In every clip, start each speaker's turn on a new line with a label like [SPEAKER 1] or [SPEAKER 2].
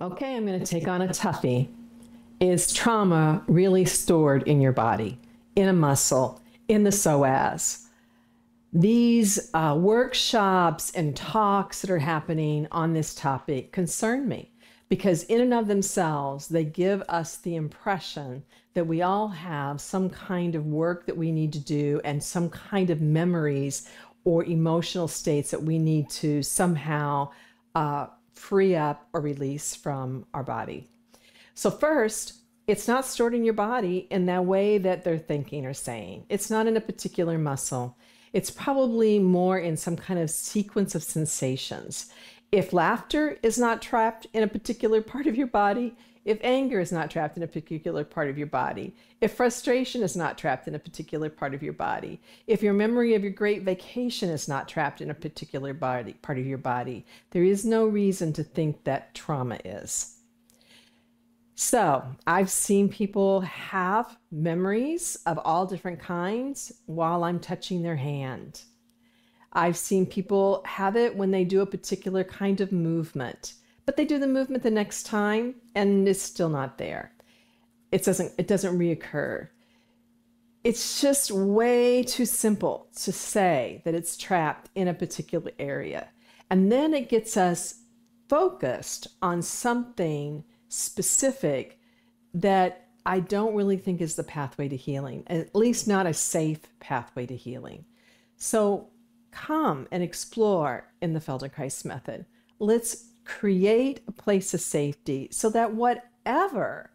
[SPEAKER 1] okay, I'm going to take on a toughie. Is trauma really stored in your body, in a muscle, in the psoas? These uh, workshops and talks that are happening on this topic concern me because, in and of themselves, they give us the impression that we all have some kind of work that we need to do and some kind of memories or emotional states that we need to somehow uh, free up or release from our body. So, first, it's not stored in your body in that way that they're thinking or saying. It's not in a particular muscle. It's probably more in some kind of sequence of sensations. If laughter is not trapped in a particular part of your body, if anger is not trapped in a particular part of your body, if frustration is not trapped in a particular part of your body, if your memory of your great vacation is not trapped in a particular body, part of your body, there is no reason to think that trauma is. So, I've seen people have memories of all different kinds while I'm touching their hand. I've seen people have it when they do a particular kind of movement but they do the movement the next time and it's still not there. It doesn't it doesn't reoccur. It's just way too simple to say that it's trapped in a particular area. And then it gets us focused on something specific that I don't really think is the pathway to healing, at least not a safe pathway to healing. So come and explore in the Feldenkrais method. Let's create a place of safety so that whatever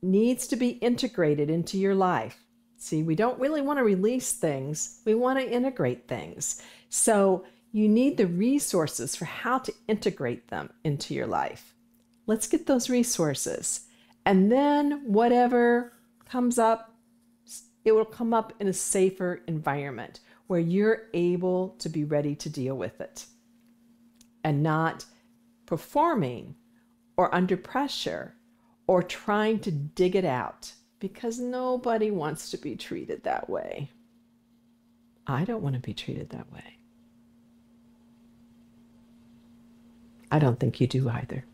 [SPEAKER 1] needs to be integrated into your life. See, we don't really want to release things, we want to integrate things. So you need the resources for how to integrate them into your life. Let's get those resources. And then whatever comes up, it will come up in a safer environment where you're able to be ready to deal with it and not performing or under pressure or trying to dig it out because nobody wants to be treated that way. I don't want to be treated that way. I don't think you do either.